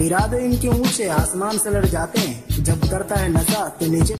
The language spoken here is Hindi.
इरादे इनके ऊँचे आसमान से लड़ जाते हैं। जब करता है नशा तो नीचे